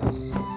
and